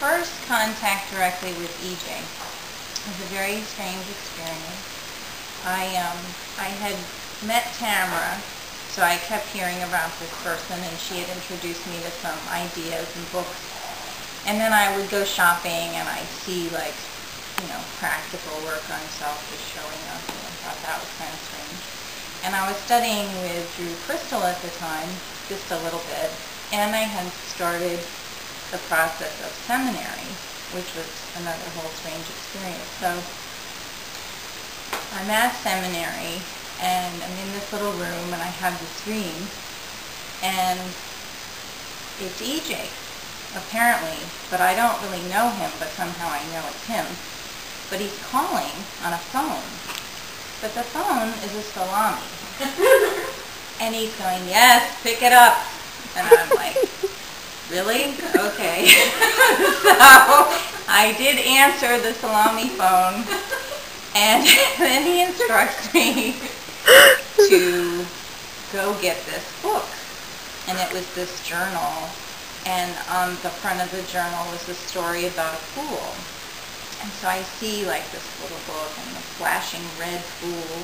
first contact directly with EJ was a very strange experience. I um I had met Tamara, so I kept hearing about this person, and she had introduced me to some ideas and books. And then I would go shopping, and I'd see like you know practical work on self just showing up, and I thought that was kind of strange. And I was studying with Drew Crystal at the time, just a little bit, and I had started the process of seminary, which was another whole strange experience. So I'm at seminary, and I'm in this little room, and I have this dream, and it's EJ, apparently, but I don't really know him, but somehow I know it's him. But he's calling on a phone, but the phone is a salami. and he's going, yes, pick it up. And I'm like, Really? Okay. so I did answer the salami phone, and then he instructs me to go get this book. And it was this journal, and on the front of the journal was a story about a pool. And so I see like this little book and the flashing red pool.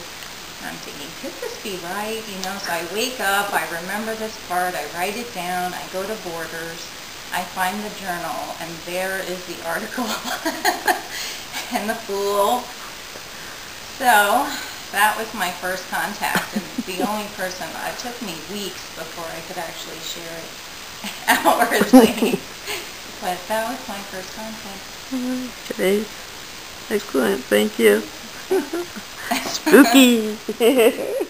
I'm thinking, could this be right? You know, so I wake up, I remember this part, I write it down, I go to Borders, I find the journal, and there is the article and the fool. So that was my first contact, and the only person, it took me weeks before I could actually share it outwardly. but that was my first contact. Okay. Excellent. Thank you. Spooky.